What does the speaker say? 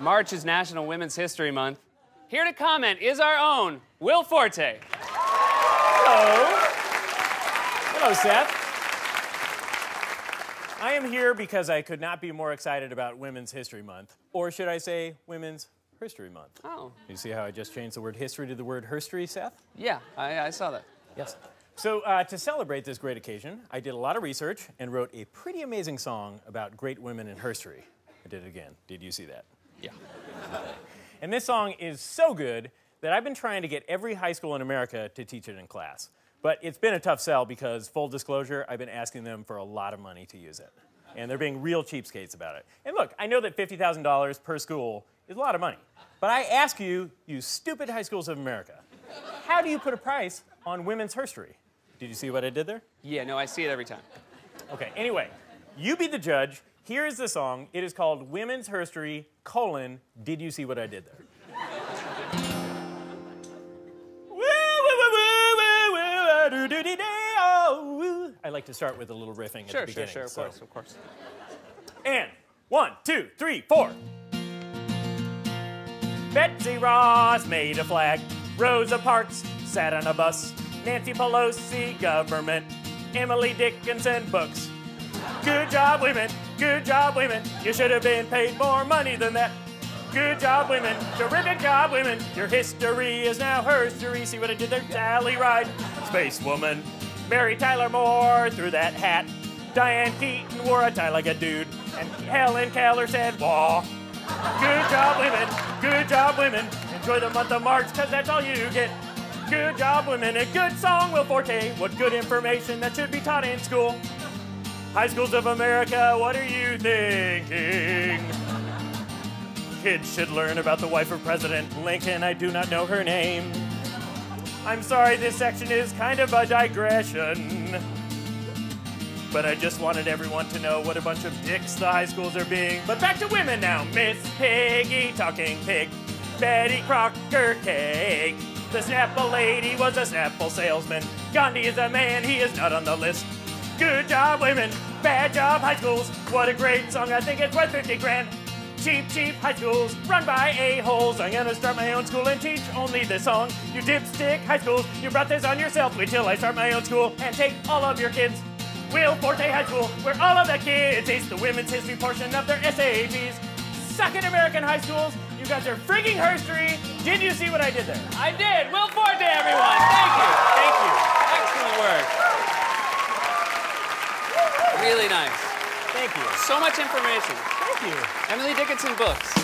March is National Women's History Month. Here to comment is our own Will Forte. Hello. Hello, Seth. I am here because I could not be more excited about Women's History Month. Or should I say Women's Herstory Month? Oh, You see how I just changed the word history to the word herstory, Seth? yeah, I, I saw that. Yes. So, uh, to celebrate this great occasion, I did a lot of research and wrote a pretty amazing song about great women in herstory. I did it again. Did you see that? Yeah. And this song is so good that I've been trying to get every high school in America to teach it in class. But it's been a tough sell because, full disclosure, I've been asking them for a lot of money to use it. And they're being real cheapskates about it. And look, I know that $50,000 per school is a lot of money. But I ask you, you stupid high schools of America, how do you put a price on women's herstory? Did you see what I did there? Yeah, no, I see it every time. Okay, anyway, you be the judge. Here is the song. It is called Women's Herstory, colon, Did You See What I Did There? I like to start with a little riffing at Sure, the sure, beginning. sure, of so- course, of course. And one, two, three, four. Betsy Ross made a flag. Rosa Parks sat on a bus. Nancy Pelosi, government. Emily Dickinson, books. Good job, women. Good job, women. You should have been paid more money than that. Good job, women. Terrific job, women. Your history is now herstory. See what I did there? Sally Ride, Space Woman. Mary Tyler Moore threw that hat. Diane Keaton wore a tie like a dude. And Helen Keller said, wah. Good job, women. Good job, women. Enjoy the month of March, because that's all you get. Good job, women. A good song, Will Forte. What good information that should be taught in school. High schools of America, what are you thinking? Kids should learn about the wife of President Lincoln. I do not know her name. I'm sorry, this section is kind of a digression. But I just wanted everyone to know what a bunch of dicks the high schools are being. But back to women now. Miss Piggy, talking pig. Betty Crocker cake. The Snapple lady was a Snapple salesman. Gandhi is a man, he is not on the list. Good job, women. Bad job, high schools. What a great song. I think it's worth 50 grand. Cheap, cheap high schools run by a-holes. I'm gonna start my own school and teach only this song. You dipstick high schools, you brought this on yourself. Wait till I start my own school and take all of your kids. Will Forte High School, where all of the kids ace the women's history portion of their SATs. Suck it, American high schools. You guys are freaking herstory. Did you see what I did there? I did. Will Forte, everyone. Thank you. Thank you. So much information. Thank you. Emily Dickinson books.